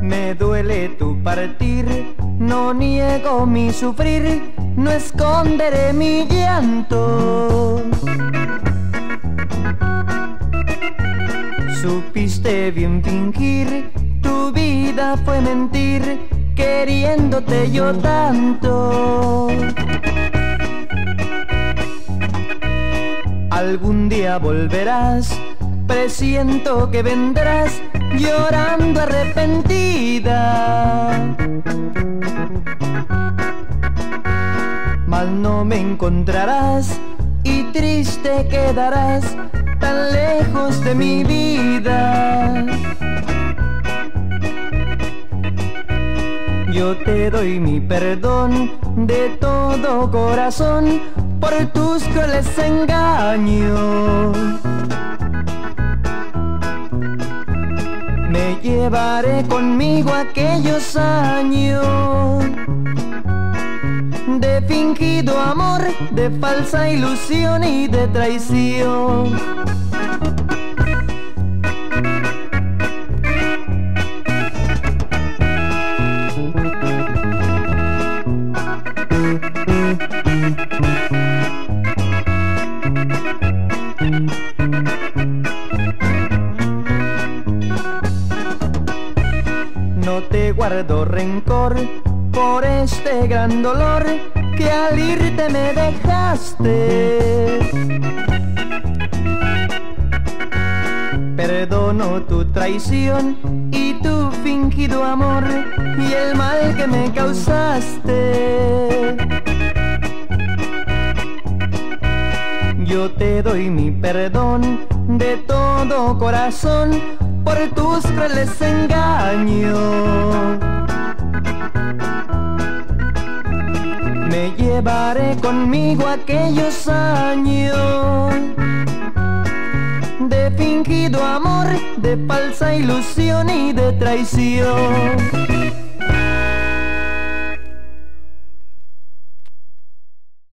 Me duele tu partir, no niego mi sufrir, no esconderé mi llanto. Supiste bien fingir, tu vida fue mentir, queriéndote yo tanto. Algún día volverás presiento que vendrás llorando arrepentida. Mal no me encontrarás y triste quedarás tan lejos de mi vida. Yo te doy mi perdón de todo corazón por tus crueles engaños. Llevaré conmigo aquellos años de fingido amor, de falsa ilusión y de traición. No te guardo rencor por este gran dolor que al irte me dejaste. Perdono tu traición y tu fingido amor y el mal que me causaste. Yo te doy mi perdón de todo corazón por tus crueles engaños. Me llevaré conmigo aquellos años de fingido amor, de falsa ilusión y de traición.